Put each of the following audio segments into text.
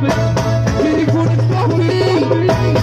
Thank you.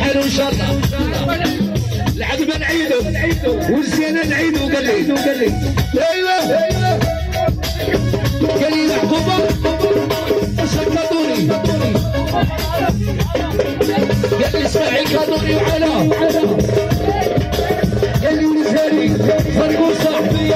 حلو شرطة العقبة نعيدو والزينة نعيدو قال لي. أيوه قال لي محبوبة. شكاتوني قال لي اسماعيل كادوني وعلا. قال لي ولي فرقوا صاحبي